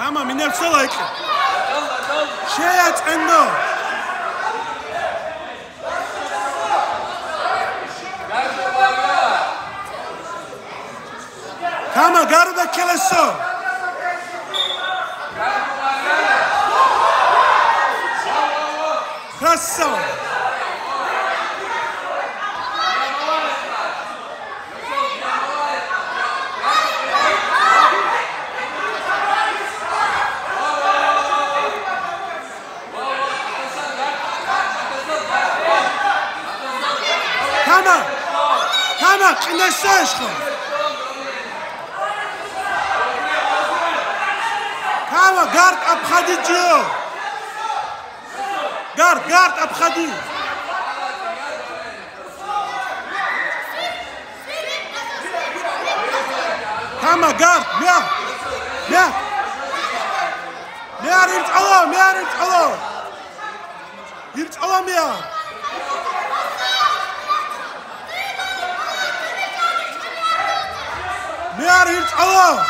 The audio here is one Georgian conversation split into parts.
تمام این نفسه لایک شیعت اندو Kama, guarda aquela só. Tração. წინაშე შეხო გავა გარდ აფხადი ჯო გარდ გარდ აფხადი თამა გარდ მე მე მე არ ირწავა მე არ ირწავა ირწავა მე არ 메아리를 잡아!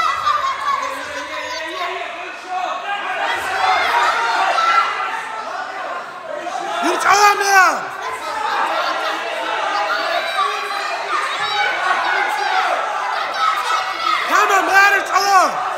이리 잡아, 메아! 가만, 메아리를 잡아!